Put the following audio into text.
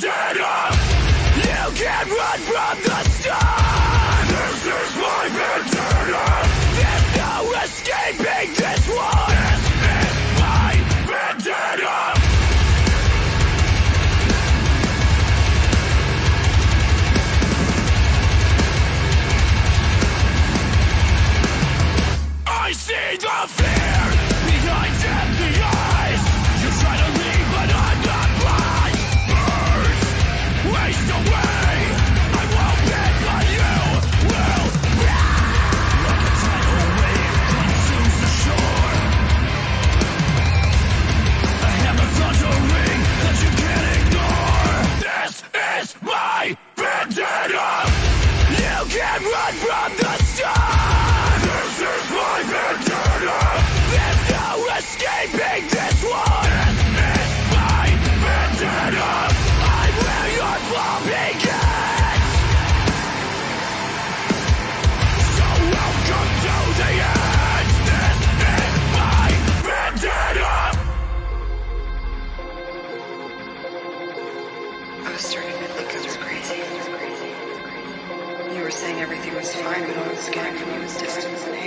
captain up You can't run from the storm This is my vendetta. There's no escaping this one This is my vendetta. I see the fear. Dead you can run from I was starting to think I was crazy. You were saying everything was fine, but all I was getting from you was distance and hate.